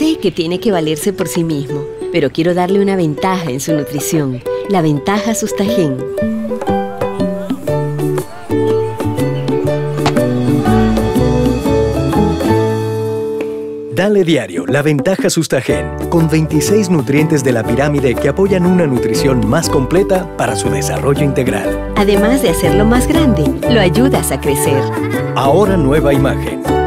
Sé que tiene que valerse por sí mismo, pero quiero darle una ventaja en su nutrición. La ventaja Sustagen. Dale diario la ventaja Sustagen, con 26 nutrientes de la pirámide que apoyan una nutrición más completa para su desarrollo integral. Además de hacerlo más grande, lo ayudas a crecer. Ahora nueva imagen